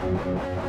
Thank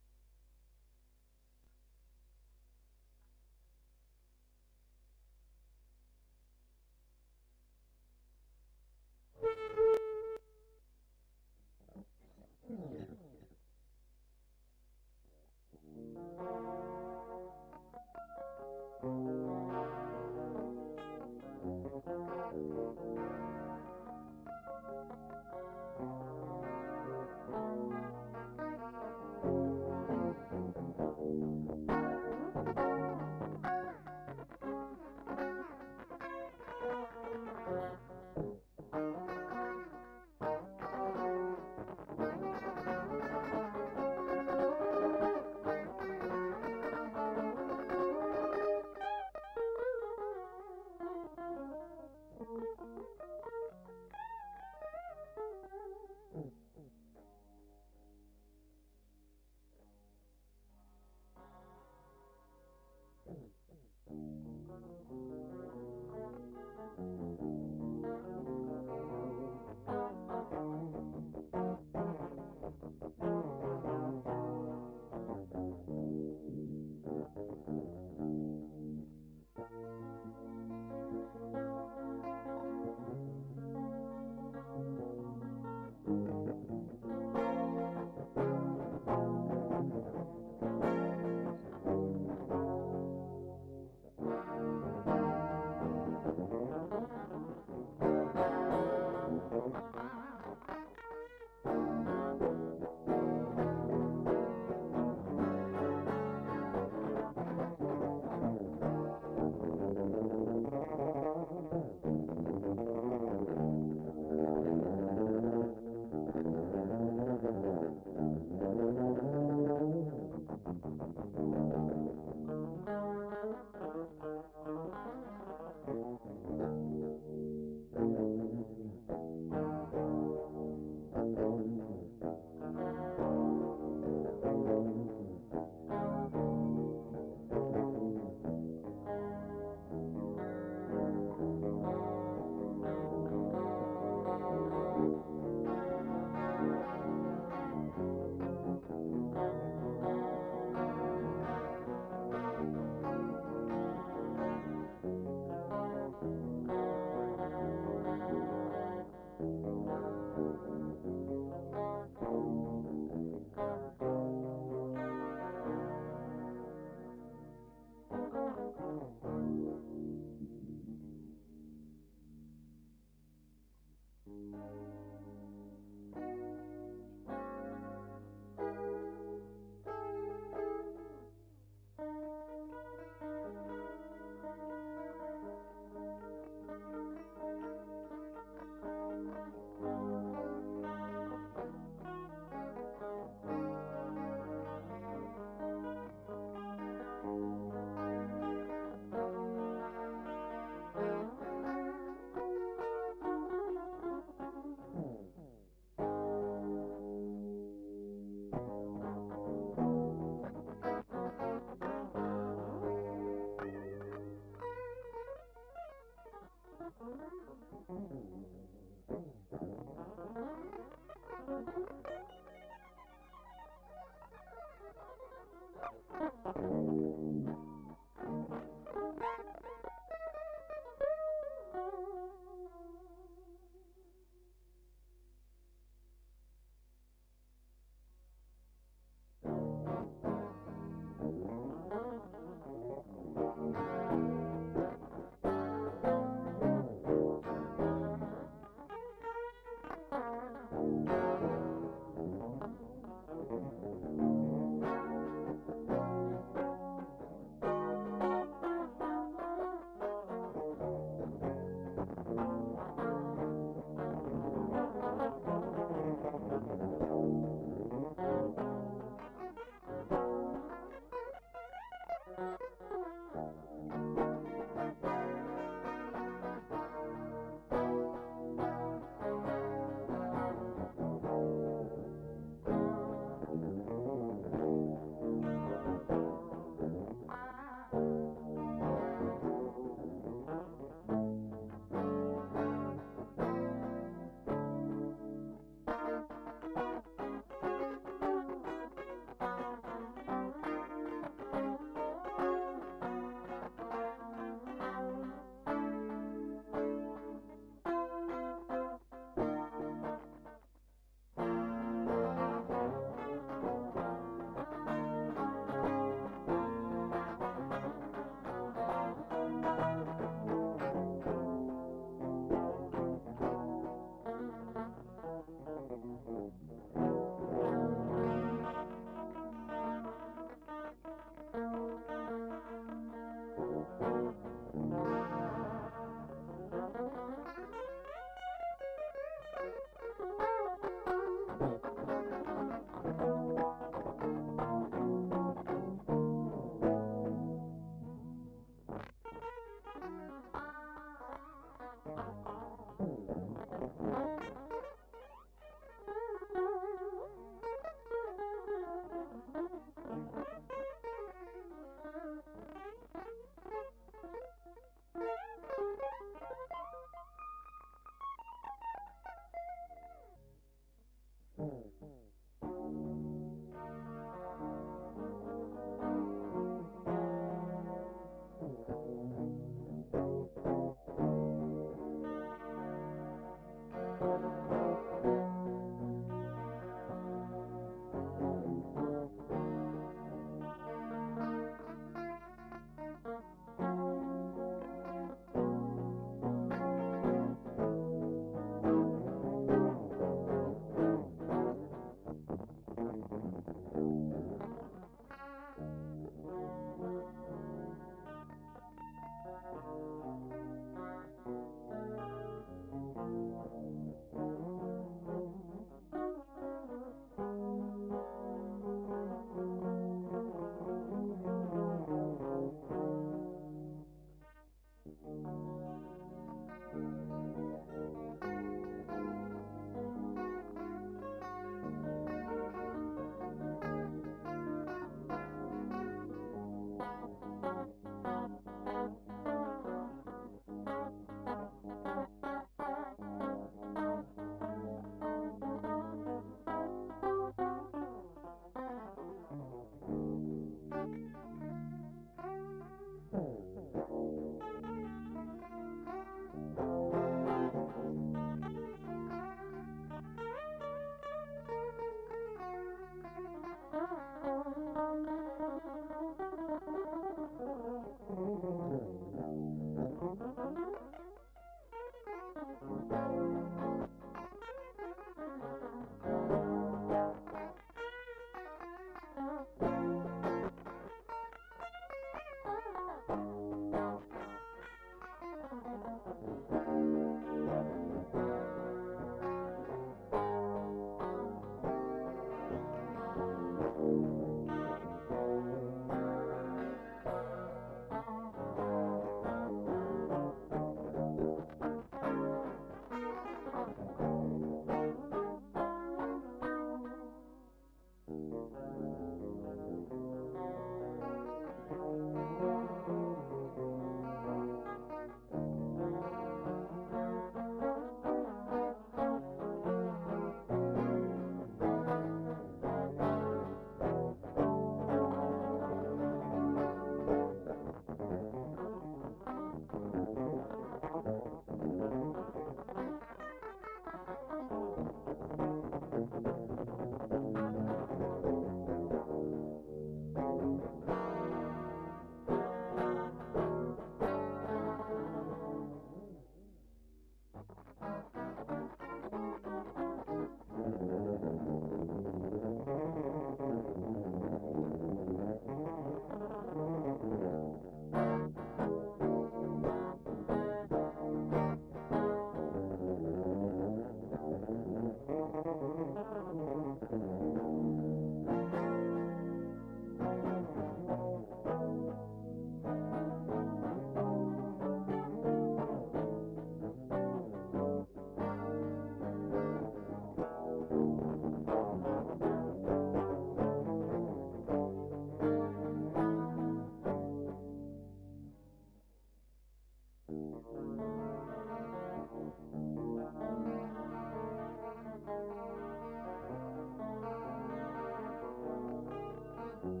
thank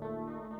you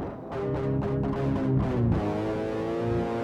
Thank you.